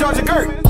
Charger Gert.